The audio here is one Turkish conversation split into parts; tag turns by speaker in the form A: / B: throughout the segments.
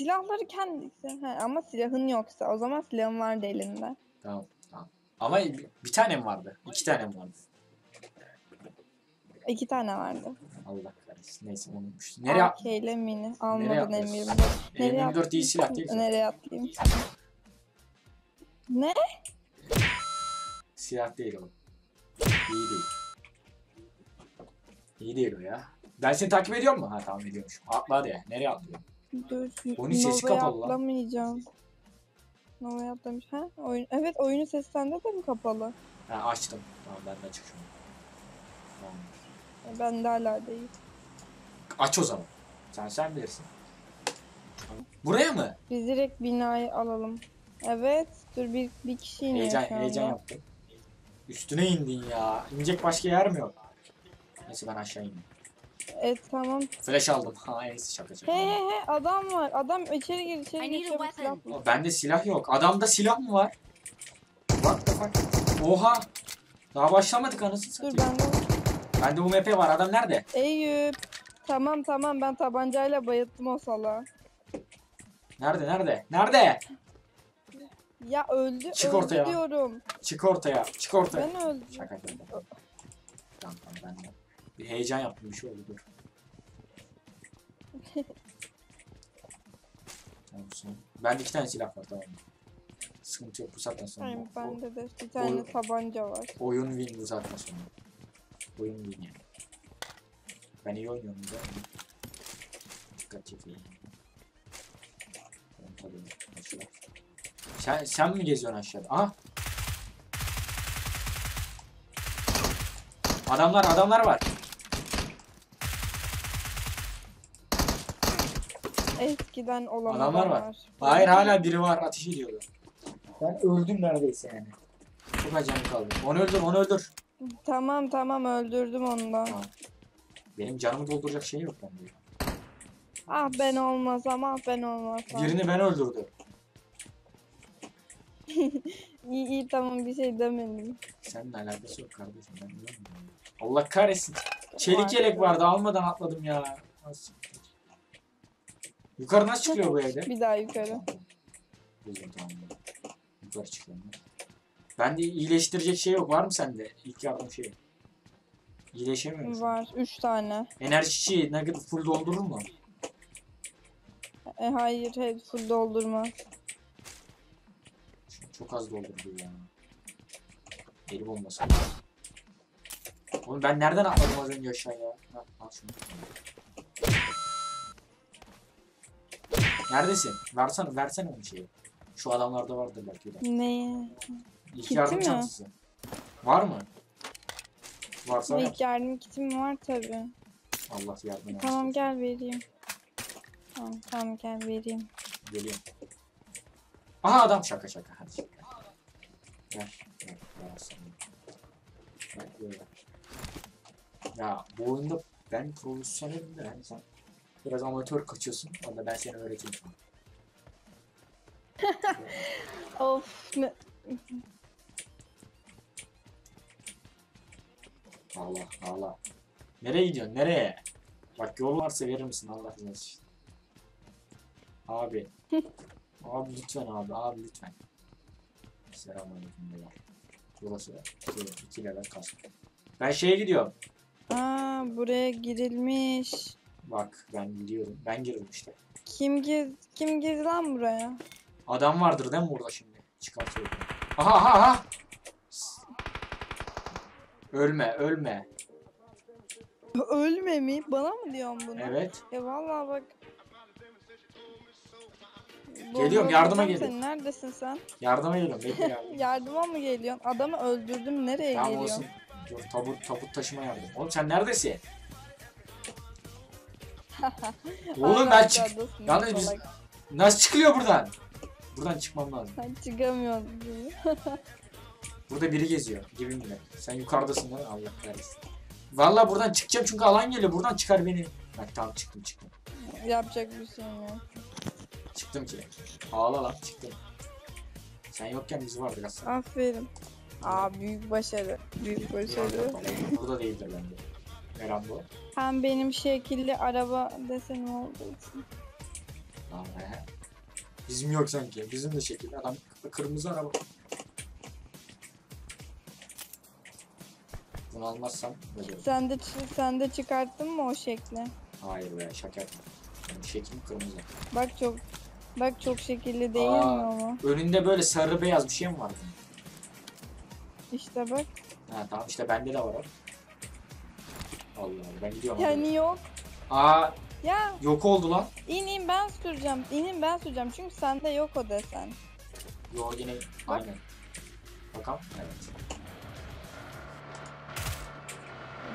A: silahları kendisi. He, ama silahın yoksa o zaman silahın vardı elinde.
B: Tamam tamam. Ama bir, bir tane mi vardı? İki tane mi vardı?
A: İki tane vardı.
B: Allah kahretsin. Neyse unutmuş. Nereye
A: AK ile mini. Almadın
B: atlıyorsun?
A: M24. Nereye
B: M24 iyi silah değil ki.
A: Nereye atlayayım? Ne?
B: Silah değil o. İyi değil. İyi değil o ya. Ben seni takip ediyor mu? Ha tamam ediyormuş. Atla hadi. Nereye atlıyor?
A: Dur.
B: Onun sesi
A: Nova'ya
B: kapalı lan.
A: atlamayacağım. Nova'ya atlamış. Ha? Oyun... Evet oyunun sesi sende de mi kapalı?
B: Ha açtım. Tamam ben de açık şu an. Tamam.
A: Ben de hala değil.
B: Aç o zaman. Sen sen bilirsin. Buraya mı?
A: Biz direkt binayı alalım. Evet. Dur bir, bir kişi iniyor
B: Heyecan,
A: şu anda.
B: heyecan yaptım. Üstüne indin ya. İnecek başka yer mi yok? Neyse ben aşağı ineyim.
A: Evet tamam.
B: Flash aldım. Ha en iyisi şaka şaka.
A: He he he adam var. Adam içeri gir içeri gir. çabuk silah bul.
B: Bende silah yok. Adamda silah mı var? What the fuck? Oha! Daha başlamadık anasını
A: Dur
B: satayım.
A: bende.
B: Bende UMP var. Adam nerede?
A: Eyüp. Tamam tamam ben tabancayla bayılttım o sala.
B: Nerede? Nerede? Nerede?
A: Ya öldü.
B: Çık
A: öldü
B: ortaya.
A: diyorum.
B: Çık ortaya. Çık ortaya.
A: Ben öldüm.
B: Şaka yapıyorum. Tamam tamam ben de. Bir heyecan yaptım bir şey oldu dur. tamam son. Bende iki tane silah var tamam? Sıkıntı yok bu saatten sonra.
A: Aynen bende de bir tane tabanca var.
B: oyun win bu saatten sonra. Oyun win yani. Ben iyi oynuyorum da. Dikkat çekeyim. Sen, sen mi geziyorsun aşağıda? Aha! Adamlar adamlar var.
A: Eskiden olan
B: Adamlar var.
A: adamlar.
B: Hayır hala biri var ateş ediyordu. Ben öldüm neredeyse yani. Çok acayip kaldı. Onu öldür onu öldür.
A: Tamam tamam öldürdüm onu da.
B: Tamam. Benim canımı dolduracak şey yok bende.
A: Ah ben olmasam ah ben olmasam.
B: Birini ben öldürdüm.
A: İyi iyi tamam bir şey demedim.
B: Seninle alakası yok kardeşim ben bilmiyorum. Allah kahretsin. Çelik
A: Var.
B: yelek vardı almadan atladım ya. Nasıl? Yukarı nasıl çıkıyor bu evde?
A: Bir daha yukarı.
B: Buldum tamam. Yukarı çıkıyorum ben. Bende iyileştirecek şey yok. Var mı sende? İlk yardım şeyi. İyileşemiyorum. şu an.
A: Var. Üç tane.
B: Enerji çiçeği ne kadar full doldurur mu?
A: E, hayır hep full doldurma.
B: Şu Çok az doldurdu ya. Deli bombası. Oğlum ben nereden atladım az önce aşağıya? Ha, al şunu. Neredesin? Versene, versene onu şeyi. Şu adamlarda vardır belki de.
A: Neye?
B: İlk
A: Kiti
B: yardım
A: mi?
B: çantası. Var mı? Varsa ver.
A: İlk yardım kitim var tabi.
B: Allah yardım etsin.
A: Tamam gel vereyim. Tamam tamam gel vereyim.
B: Geliyorum. Aha adam şaka şaka hadi şaka. Sana. Ver, ver, ver. Ya bu oyunda ben profesyonelim de yani sen biraz amatör kaçıyorsun. Valla ben seni öğreteyim.
A: Of?
B: Allah Allah. Nereye gidiyorsun? Nereye? Bak yol varsa verir misin Allah razı olsun. Abi. abi lütfen abi. Abi lütfen. Selamünaleyküm beyler. Burası iki, iki level kask. Ben şeye gidiyorum.
A: Aa buraya girilmiş.
B: Bak ben gidiyorum. Ben girdim işte.
A: Kim giz kim girdi lan buraya?
B: Adam vardır değil mi burada şimdi? Çıkartıyorum. Aha aha aha. Ölme ölme.
A: Ölme mi? Bana mı diyorsun bunu?
B: Evet.
A: Ya vallahi bak.
B: Geliyorum, yardıma geliyorum.
A: Sen neredesin sen?
B: Yardıma geliyorum. Bekle ya.
A: Yardıma mı geliyorsun? Adamı öldürdüm. Nereye
B: Tamam
A: geliyorsun?
B: olsun. Tabut tabut taşıma yardım. Oğlum sen neredesin? Oğlum ben çık. Yalnız biz nasıl çıkılıyor buradan? Buradan çıkmam lazım.
A: Sen çıkamıyorsun.
B: Burada biri geziyor dibimde. Sen yukarıdasın lan Allah kahretsin. Vallahi buradan çıkacağım çünkü alan geliyor. Buradan çıkar beni. Bak tamam çıktım çıktım.
A: Yapacak bir şey yok.
B: Çıktım ki. Ağla lan çıktım. Sen yokken biz vardık aslında.
A: Aferin. Aa büyük başarı. Büyük başarı.
B: Burada değildir bence. Eren bu.
A: Hem benim şekilli araba deseni olduğu için.
B: He. Bizim yok sanki. Bizim de şekil. Adam kırmızı araba. Bunu almazsam böyle.
A: Sen de sen de çıkarttın mı o şekli?
B: Hayır be şaka yapma. Benim şeklim kırmızı.
A: Bak çok bak çok şekilli değil
B: Aa.
A: mi ama?
B: Önünde böyle sarı beyaz bir şey mi var? bunun?
A: İşte bak.
B: Ha tamam işte bende de var o. Allah Allah ben gidiyorum.
A: Yani yok.
B: Aa
A: Ya
B: yok oldu lan.
A: in in ben süreceğim. İnin ben süreceğim çünkü sende yok o desen.
B: Yo yine aynen. Bakalım. Evet.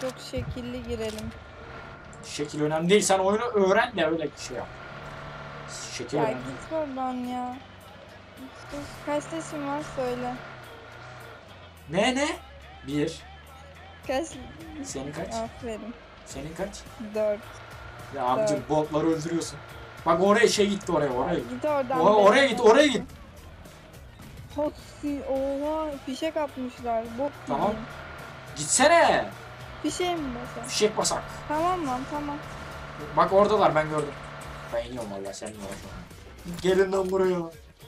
A: Çok şekilli girelim.
B: Şekil önemli değil. Sen oyunu öğren de öyle şey yap. Şekil
A: Ya
B: önemli.
A: git oradan ya. Sus, Kaç yaşın var söyle.
B: Ne ne? Bir.
A: Kaç?
B: Senin kaç?
A: Aferin.
B: Senin kaç?
A: Dört.
B: Ya abicim botları öldürüyorsun. Bak oraya şey gitti oraya oraya.
A: Git oradan.
B: Oha, oraya git oraya git.
A: Hotsi, oha fişek atmışlar. Bok
B: Tamam.
A: gibi.
B: Gitsene.
A: Fişeğe mi basar?
B: Fişek basak.
A: Tamam lan tamam.
B: Bak oradalar ben gördüm. Ben iniyorum valla sen iniyorsun. Gelin lan buraya.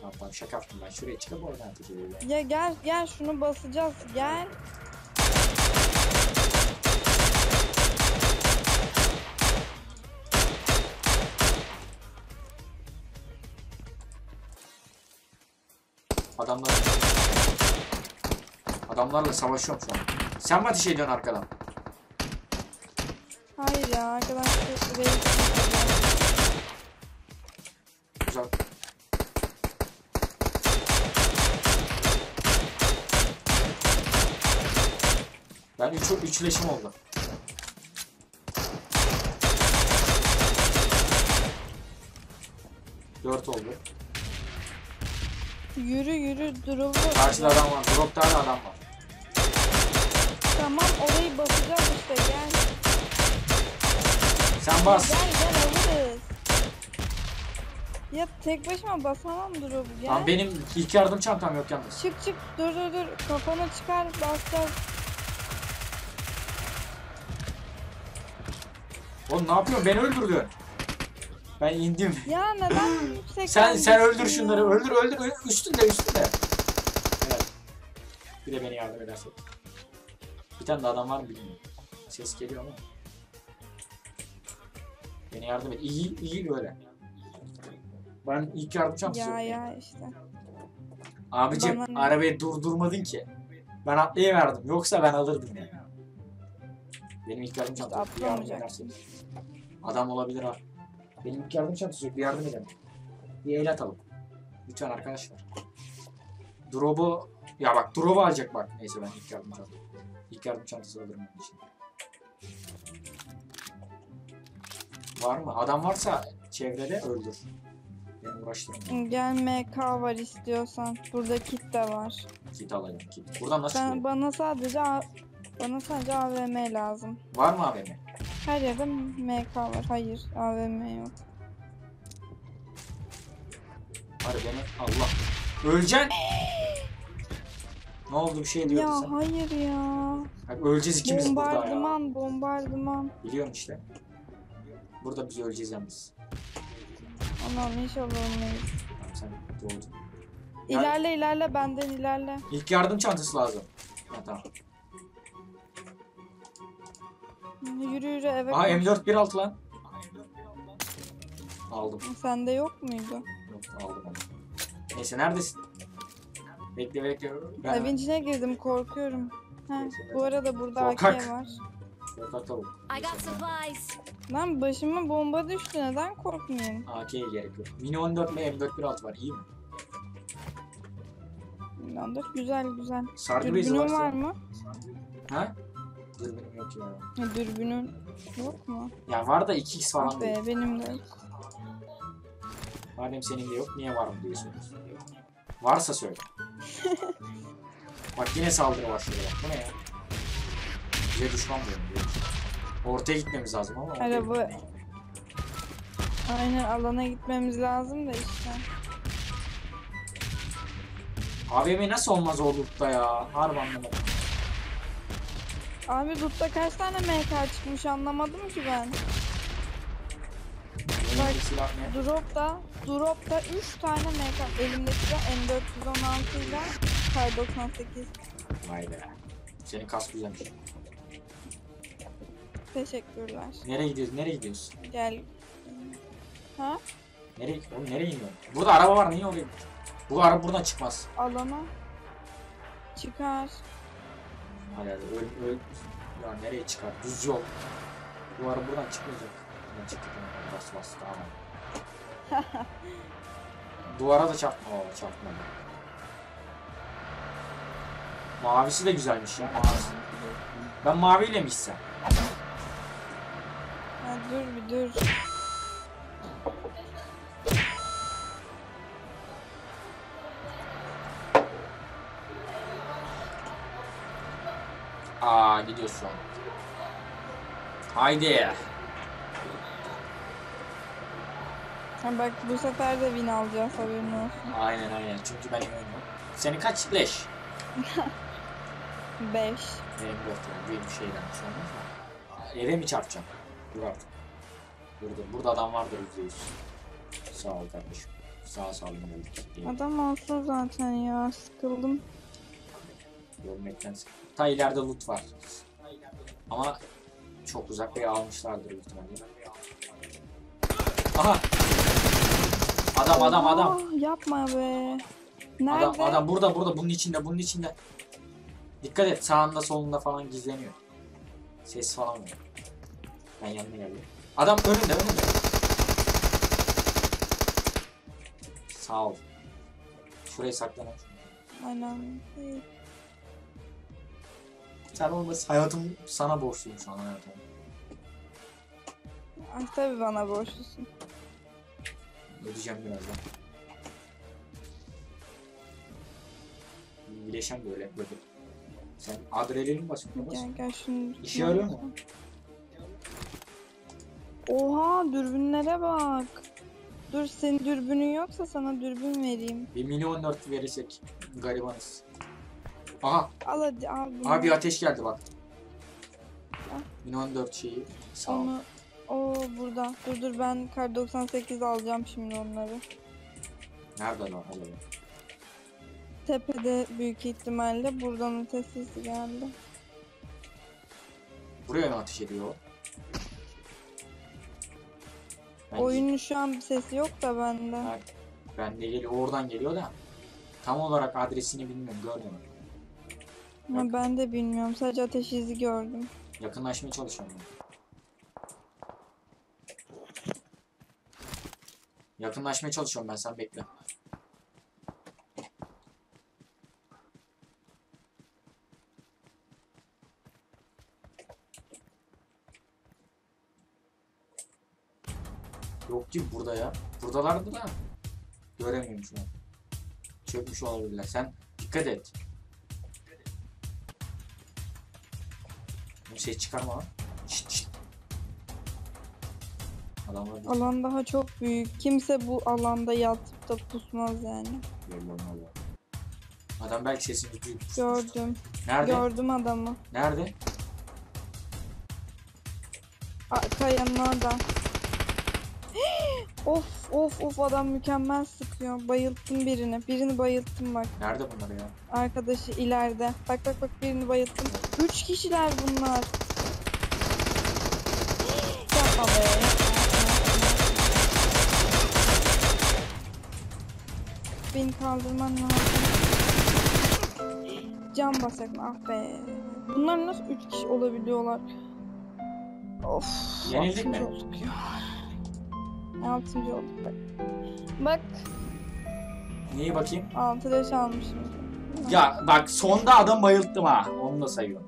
B: Tamam tamam şaka yaptım ben şuraya çıkıp oradan ediyorum.
A: Ya gel gel şunu basacağız gel.
B: Adamlar... Adamlarla savaşıyorum şu an. Sen mi ateş ediyorsun arkadan?
A: Hayır ya arkadan
B: Güzel. Ben üç, üçleşim oldu. Dört oldu.
A: Yürü yürü drop'u.
B: Karşıda adam var. Drop'ta da adam var.
A: Tamam orayı basacağız işte gel.
B: Sen bas.
A: Gel gel alırız. Ya tek başıma basamam drop'u gel.
B: Lan benim ilk yardım çantam yok yalnız.
A: Çık çık dur dur dur kafana çıkar basacağız.
B: Oğlum ne yapıyorsun? Beni öldürdün. Ben indim.
A: Ya neden yüksek
B: Sen sen öldür şunları. Öldür öldür. Üstünde üstünde. Evet. Bir de beni yardım edersin. Bir tane de adam var mı bilmiyorum. Ses geliyor ama. Beni yardım et. İyi iyi böyle. Ben ilk yardım çantası
A: Ya ya işte.
B: Abicim
A: Bana
B: arabayı durdurmadın ki. Ben atlayıverdim. Yoksa ben alırdım yani. Benim ilk yardım
A: İşte.
B: Adam olabilir ha. Benim ilk yardım çantası yok. Bir yardım edelim. Bir el atalım. Lütfen arkadaşlar. Drop'u... Ya bak drop'u alacak bak. Neyse ben ilk yardım çantası. İlk yardım çantası alırım onun için. Var mı? Adam varsa çevrede öldür. Beni uğraştırma.
A: Gel MK var istiyorsan. Burada kit de var.
B: Kit alayım kit. Buradan nasıl
A: Sen
B: çıkıyor?
A: bana sadece A- bana sadece AVM lazım.
B: Var mı AVM?
A: Her yerde MK var. Hayır, AVM yok.
B: Hadi beni Allah. Öleceksin. ne oldu bir şey diyordun
A: Ya
B: sen.
A: hayır ya.
B: Bak, öleceğiz ikimiz burada ya.
A: Bombardıman, bombardıman.
B: Biliyorum işte. Burada biz öleceğiz yalnız.
A: Allah'ım inşallah olmayız.
B: Tamam sen doğdun. Yani-
A: İlerle ilerle benden ilerle.
B: İlk yardım çantası lazım. Ha tamam.
A: Yürü yürü eve
B: Aha
A: koş.
B: M416 lan. Aldım.
A: Sende yok muydu?
B: Yok aldım onu. Neyse neredesin? Bekle bekle. Ben
A: Evin içine girdim korkuyorum. Heh,
B: Neyse, ben-
A: bu arada burada
B: Korkak.
A: AK var.
B: Korkak tavuk.
C: I got supplies.
A: Lan başıma bomba düştü neden korkmayayım?
B: AK'ye gerek yok. Mini 14 ile M416 var. iyi mi?
A: Landır güzel güzel.
B: Sargı bezi
A: Dürbünün
B: varsa.
A: var mı?
B: Ha? Dürbünüm yok ya.
A: Ha, dürbünün yok mu?
B: Ya var da 2x
A: Ah
B: falan değil.
A: be benim de yok.
B: Madem senin de yok niye var mı diye soruyorsun. Varsa söyle. bak yine saldırı başladı bak. Bu ne ya? Bize düşman diyor. Ortaya gitmemiz lazım ama
A: Araba-
B: gitmeyelim.
A: Aynen alana gitmemiz lazım da işte.
B: AVM nasıl olmaz o loot'ta ya? Harbi anlamadım.
A: Abi Dut'ta kaç tane MK çıkmış anlamadım ki ben.
B: Elindeki silah ne?
A: Drop da Drop'ta 3 tane MK. Elimdeki de M416 ile Kar 98.
B: Vay be. Senin kas güzelmiş.
A: Teşekkürler.
B: Nereye gidiyoruz? Nereye gidiyoruz?
A: Gel. Ha?
B: Nereye Oğlum nereye iniyorsun? Burada araba var niye oraya? Bu araba buradan çıkmaz.
A: Alana. Çıkar.
B: Hadi hadi öl öl. Ya nereye çıkar? Düz yol. Bu araba buradan çıkmayacak. Buradan çıktı. tamam. Bas bas tamam. Duvara da çarpma. Oo çarpmadı. Mavisi de güzelmiş ya. Mavisi. Ben maviyle mi gitsem?
A: Ha, dur bir dur.
B: An. Haydi.
A: Ha, bak bu sefer de win alacağız haberin olsun.
B: Aynen aynen. Çünkü ben oynuyorum. Senin kaç leş?
A: 5.
B: Benim tane. Büyük bir şeyden bir şey olmaz mı? Eve mi çarpacağım? Dur artık. Dur dur. Burada adam vardır yüzde yüz. Sağ ol kardeşim. Sağ olun. geldik.
A: Adam olsun zaten ya. Sıkıldım.
B: Görmekten sık- Ta ileride loot var. Ama çok uzak ve almışlardır ihtimalle. Aha! Adam adam adam.
A: Aa, yapma be. Nerede?
B: Adam adam burada burada bunun içinde bunun içinde. Dikkat et sağında solunda falan gizleniyor. Ses falan var. Ben yanına geldim. Adam önünde önünde. Sağ ol. Şuraya saklanalım.
A: Aynen.
B: Sen olmasın. Hayatım sana borçluyum şu an hayatım.
A: Ay, tabii bana borçlusun.
B: Ödeyeceğim birazdan. Bileşen böyle böyle. Sen adrenalin basıyorsun. Bas.
A: Gel gel şunu.
B: İşe yarıyor mu?
A: Oha dürbünlere bak. Dur senin dürbünün yoksa sana dürbün vereyim.
B: Bir milyon dört verirsek garibanız. Aha
A: Al hadi al bunu.
B: abi ateş geldi bak. Milyon dört şeyi sağ ol.
A: Onu o burada. Dur dur ben kar 98 alacağım şimdi onları.
B: Nerede lan oğlum?
A: Tepede büyük ihtimalle buradan ötesi geldi.
B: Buraya mı ateş ediyor o? Ben
A: Oyunun şu an bir sesi yok da bende.
B: Ha, Ben de geliyor oradan geliyor da. Tam olarak adresini bilmiyorum görmedim.
A: Ama ben de bilmiyorum. Sadece ateş izi gördüm.
B: Yakınlaşmaya çalışıyorum ben. Yakınlaşmaya çalışıyorum ben sen bekle. Yok ki burada ya. Buradalardı da. Göremiyorum şu an. Çökmüş olabilirler. Sen dikkat et. Bir şey çıkarma lan. Şşt şşt. Adamlar bir
A: Alan daha çok büyük. Kimse bu alanda yatıp da pusmaz yani.
B: Adam belki sesini duyup
A: Gördüm.
B: Nerede?
A: Gördüm adamı.
B: Nerede?
A: A kayanın orada. Of of of adam mükemmel sıkıyor. Bayılttım birini. Birini bayılttım bak.
B: Nerede bunlar ya?
A: Arkadaşı ileride. Bak bak bak birini bayılttım. Üç kişiler bunlar. Yapma be. Beni kaldırman lazım. Can basakın ah be. Bunlar nasıl üç kişi olabiliyorlar? Of.
B: Yenildik mi?
A: Olduk ya. Altıncı olduk bak. Bak
B: Neyi bakayım?
A: altı leş almışım.
B: Ya bak sonda adam bayılttım ha. Onu da sayıyorum.